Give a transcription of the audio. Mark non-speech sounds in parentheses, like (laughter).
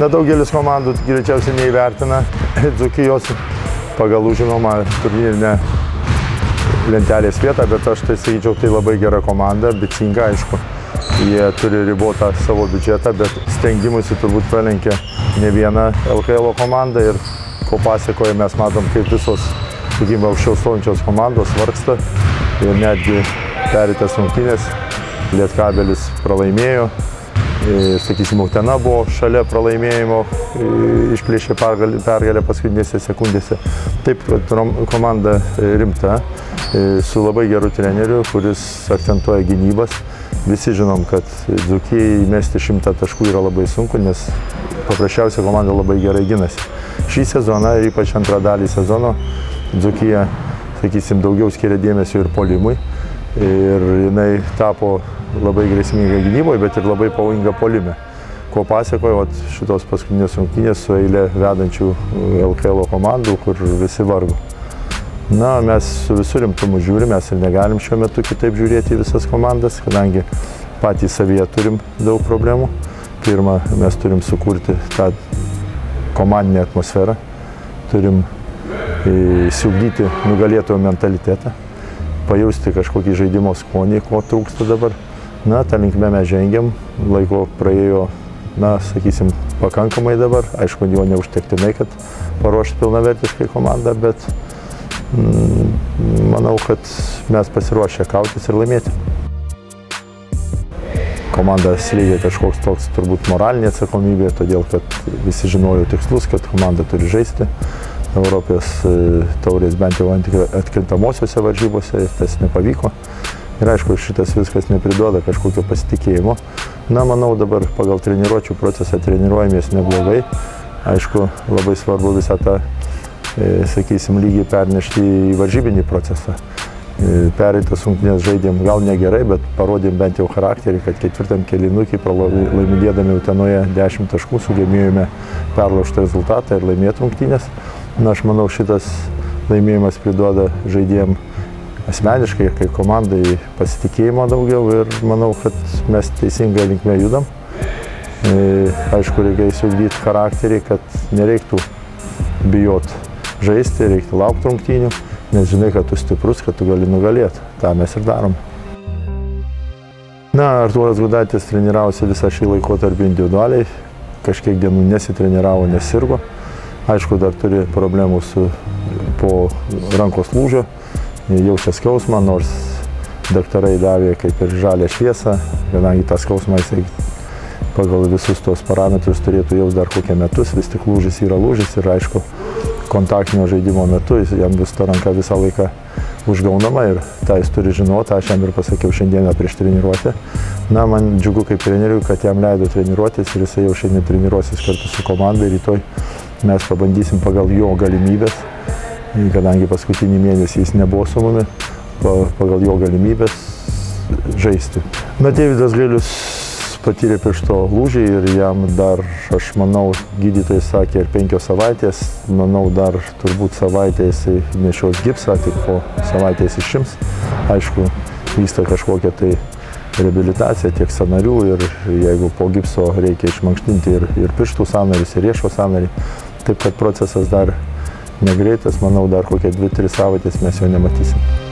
Nedaugelis komandų greičiausiai neįvertina (laughs) Dzukijos pagal užimamą turnyrinę lentelės vietą, bet aš tai sakyčiau, tai labai gera komanda, bicinga, aišku. Jie turi ribotą savo biudžetą, bet stengimusi turbūt pralenkė ne vieną LKL komandą ir ko pasiekoje mes matom, kaip visos, sakykime, aukščiau stovinčios komandos vargsta ir netgi perėtas rungtynės, Lietkabelis pralaimėjo, sakysim, Utena buvo šalia pralaimėjimo, išplėšė pergalę paskutinėse sekundėse. Taip, komanda rimta, su labai geru treneriu, kuris akcentuoja gynybas. Visi žinom, kad Dzukijai įmesti šimtą taškų yra labai sunku, nes paprasčiausia komanda labai gerai ginasi. Šį sezoną, ypač antrą dalį sezono, Dzukija, sakysim, daugiau skiria dėmesio ir polimui. Ir jinai tapo labai grėsminga gynyboje, bet ir labai pavojinga polime. Ko pasiekojo šitos paskutinės rungtynės su eilė vedančių LKL komandų, kur visi vargo. Na, mes su visų rimtumu žiūrim, mes ir negalim šiuo metu kitaip žiūrėti į visas komandas, kadangi patys savyje turim daug problemų. Pirma, mes turim sukurti tą komandinę atmosferą, turim įsiugdyti nugalėtojo mentalitetą, pajausti kažkokį žaidimo skonį, ko trūksta dabar. Na, tą linkme mes žengiam, laiko praėjo, na, sakysim, pakankamai dabar, aišku, jo neužtektinai, kad paruošti pilnavertiškai komandą, bet mm, manau, kad mes pasiruošę kautis ir laimėti. Komanda slėgė kažkoks toks turbūt moralinė atsakomybė, todėl kad visi žinojo tikslus, kad komanda turi žaisti. Europos e, taurės bent jau atkrintamosiose varžybose, tas nepavyko. Ir aišku, šitas viskas nepriduoda kažkokio pasitikėjimo. Na, manau, dabar pagal treniruočio procesą treniruojamės neblogai. Aišku, labai svarbu visą tą, e, sakysim, lygį pernešti į varžybinį procesą. E, pereitas rungtynės žaidėm gal negerai, bet parodėm bent jau charakterį, kad ketvirtam kelinukį laimėdami Utenoje 10 taškų sugebėjome perlaužti rezultatą ir laimėti rungtynės. Na, aš manau, šitas laimėjimas priduoda žaidėjim asmeniškai, kaip komandai pasitikėjimo daugiau ir manau, kad mes teisingai linkme judam. E, aišku, reikia įsiugdyti charakterį, kad nereiktų bijot žaisti, reiktų laukti rungtynių, nes žinai, kad tu stiprus, kad tu gali nugalėti. Ta mes ir darom. Na, Arturas Gudaitis treniravosi visą šį laikotarpį individualiai, kažkiek dienų nesitreniravo, nesirgo. Aišku, dar turi problemų su po rankos lūžio, jaučia skausmą, nors daktarai davė kaip ir žalę šviesą, kadangi tą skausmą jisai pagal visus tos parametrus turėtų jaus dar kokią metus, vis tik lūžis yra lūžis ir aišku, kontaktinio žaidimo metu jam bus ta ranka visą laiką užgaunama ir tą jis turi žinoti, aš jam ir pasakiau šiandieną prieš treniruotę. Na, man džiugu kaip treneriui, kad jam leido treniruotis ir jisai jau šiandien treniruosis kartu su komanda ir rytoj mes pabandysim pagal jo galimybės kadangi paskutinį mėnesį jis nebuvo su mumi, pagal jo galimybės žaisti. Na, Davidas Gailius patyrė piršto lūžį ir jam dar, aš manau, gydytojai sakė, ir penkios savaitės, manau, dar turbūt savaitę jisai nešios gipsą, tik po savaitės išims. Aišku, vyksta kažkokia tai reabilitacija tiek sanarių ir jeigu po gipso reikia išmankštinti ir, ir pirštų sanarius, ir riešo sanarį, taip kad procesas dar negreitas, manau, dar kokią 2-3 savaitės mes jo nematysim.